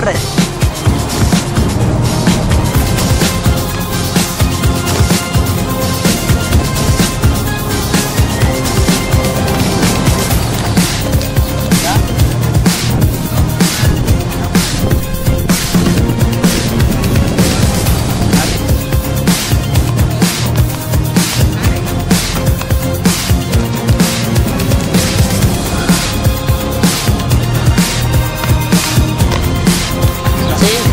corre. Yeah.